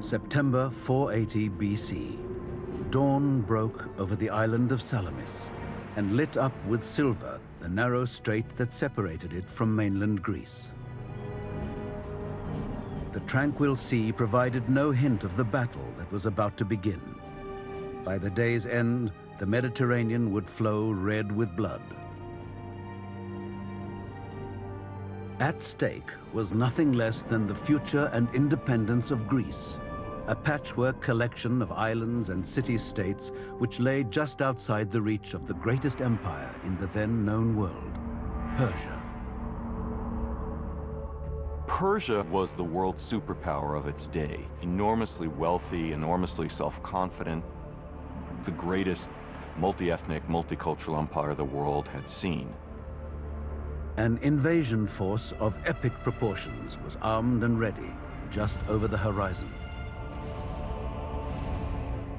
September 480 BC. Dawn broke over the island of Salamis and lit up with silver the narrow strait that separated it from mainland Greece. The tranquil sea provided no hint of the battle that was about to begin. By the day's end, the Mediterranean would flow red with blood. At stake was nothing less than the future and independence of Greece, a patchwork collection of islands and city-states which lay just outside the reach of the greatest empire in the then known world, Persia. Persia was the world superpower of its day, enormously wealthy, enormously self-confident, the greatest multi-ethnic, multicultural empire the world had seen. An invasion force of epic proportions was armed and ready just over the horizon.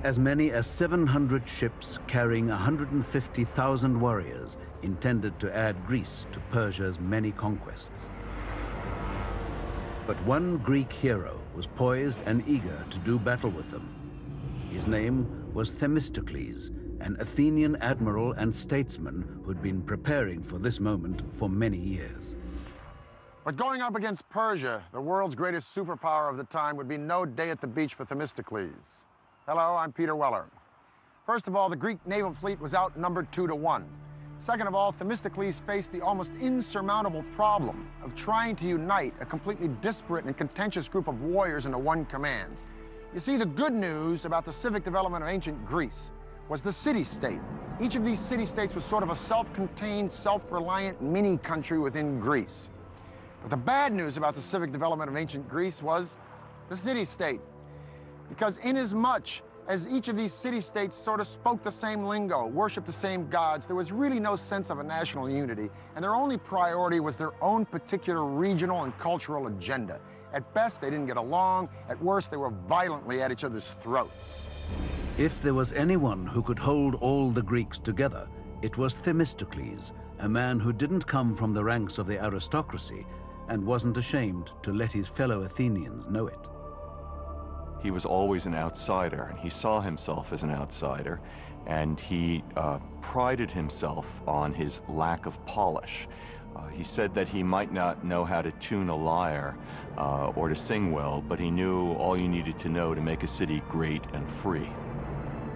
As many as 700 ships carrying 150,000 warriors intended to add Greece to Persia's many conquests. But one Greek hero was poised and eager to do battle with them. His name was Themistocles, an Athenian admiral and statesman who'd been preparing for this moment for many years. But going up against Persia, the world's greatest superpower of the time, would be no day at the beach for Themistocles. Hello, I'm Peter Weller. First of all, the Greek naval fleet was outnumbered two to one. Second of all, Themistocles faced the almost insurmountable problem of trying to unite a completely disparate and contentious group of warriors into one command. You see, the good news about the civic development of ancient Greece was the city-state. Each of these city-states was sort of a self-contained, self-reliant mini-country within Greece. But the bad news about the civic development of ancient Greece was the city-state. Because inasmuch as each of these city-states sort of spoke the same lingo, worshiped the same gods, there was really no sense of a national unity, and their only priority was their own particular regional and cultural agenda. At best, they didn't get along. At worst, they were violently at each other's throats. If there was anyone who could hold all the Greeks together, it was Themistocles, a man who didn't come from the ranks of the aristocracy and wasn't ashamed to let his fellow Athenians know it. He was always an outsider, and he saw himself as an outsider, and he uh, prided himself on his lack of polish. Uh, he said that he might not know how to tune a lyre uh, or to sing well, but he knew all you needed to know to make a city great and free.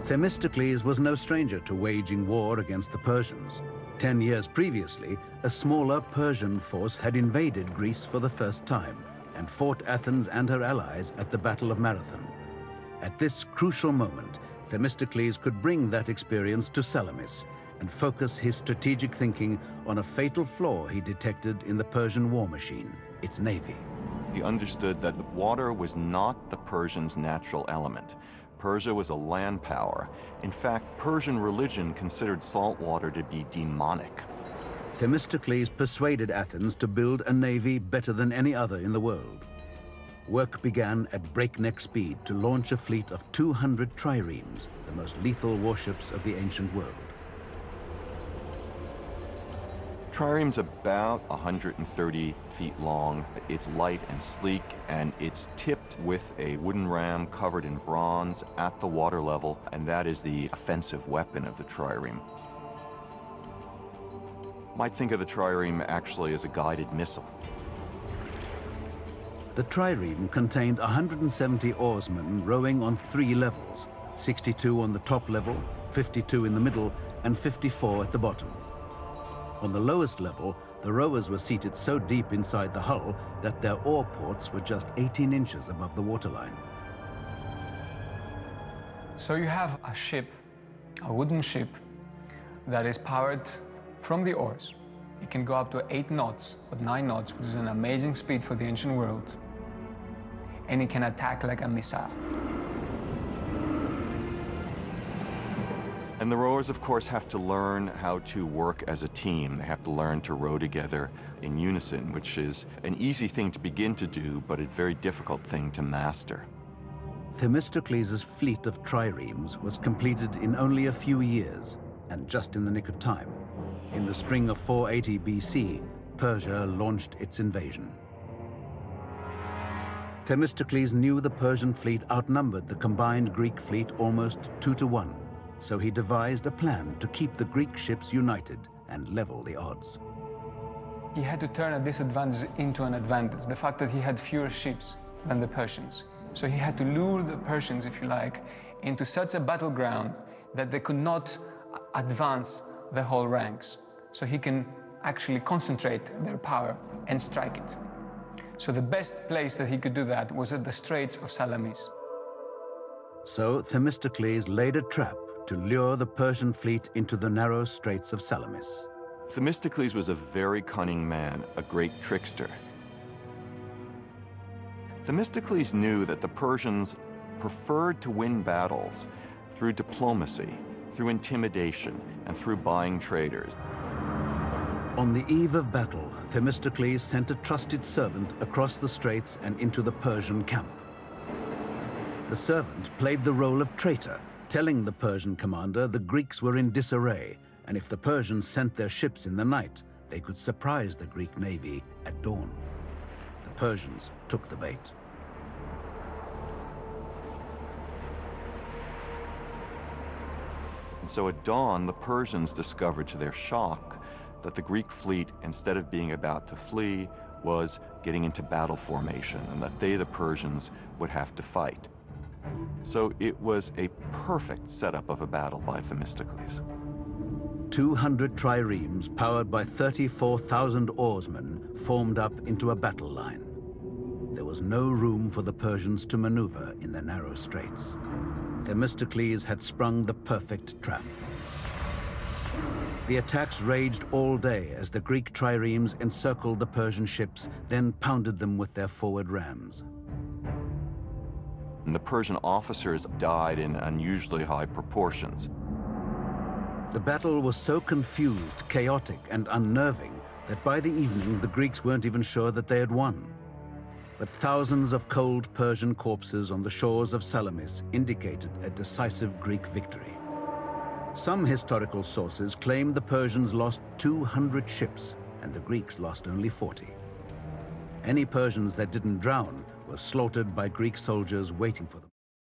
Themistocles was no stranger to waging war against the Persians. Ten years previously, a smaller Persian force had invaded Greece for the first time and fought Athens and her allies at the Battle of Marathon. At this crucial moment, Themistocles could bring that experience to Salamis and focus his strategic thinking on a fatal flaw he detected in the Persian war machine, its navy. He understood that water was not the Persians' natural element. Persia was a land power. In fact, Persian religion considered salt water to be demonic. Themistocles persuaded Athens to build a navy better than any other in the world. Work began at breakneck speed to launch a fleet of 200 triremes, the most lethal warships of the ancient world. Trireme's about 130 feet long. It's light and sleek, and it's tipped with a wooden ram covered in bronze at the water level, and that is the offensive weapon of the trireme. Might think of the trireme actually as a guided missile. The trireme contained 170 oarsmen rowing on three levels, 62 on the top level, 52 in the middle, and 54 at the bottom. On the lowest level, the rowers were seated so deep inside the hull that their oar ports were just 18 inches above the waterline. So you have a ship, a wooden ship, that is powered from the oars. It can go up to 8 knots, but 9 knots, which is an amazing speed for the ancient world. And it can attack like a missile. And the rowers, of course, have to learn how to work as a team. They have to learn to row together in unison, which is an easy thing to begin to do, but a very difficult thing to master. Themistocles' fleet of triremes was completed in only a few years, and just in the nick of time. In the spring of 480 BC, Persia launched its invasion. Themistocles knew the Persian fleet outnumbered the combined Greek fleet almost two to one, so he devised a plan to keep the Greek ships united and level the odds. He had to turn a disadvantage into an advantage, the fact that he had fewer ships than the Persians. So he had to lure the Persians, if you like, into such a battleground that they could not advance the whole ranks. So he can actually concentrate their power and strike it. So the best place that he could do that was at the Straits of Salamis. So Themistocles laid a trap to lure the Persian fleet into the narrow Straits of Salamis. Themistocles was a very cunning man, a great trickster. Themistocles knew that the Persians preferred to win battles through diplomacy, through intimidation, and through buying traders. On the eve of battle, Themistocles sent a trusted servant across the straits and into the Persian camp. The servant played the role of traitor, telling the Persian commander the Greeks were in disarray, and if the Persians sent their ships in the night, they could surprise the Greek navy at dawn. The Persians took the bait. And so at dawn, the Persians discovered to their shock that the Greek fleet, instead of being about to flee, was getting into battle formation, and that they, the Persians, would have to fight. So it was a perfect setup of a battle by Themistocles. 200 triremes powered by 34,000 oarsmen formed up into a battle line. There was no room for the Persians to maneuver in the narrow straits. Themistocles had sprung the perfect trap. The attacks raged all day as the Greek triremes encircled the Persian ships, then pounded them with their forward rams. And the Persian officers died in unusually high proportions. The battle was so confused, chaotic, and unnerving that by the evening the Greeks weren't even sure that they had won. But thousands of cold Persian corpses on the shores of Salamis indicated a decisive Greek victory. Some historical sources claim the Persians lost 200 ships and the Greeks lost only 40. Any Persians that didn't drown were slaughtered by Greek soldiers waiting for them.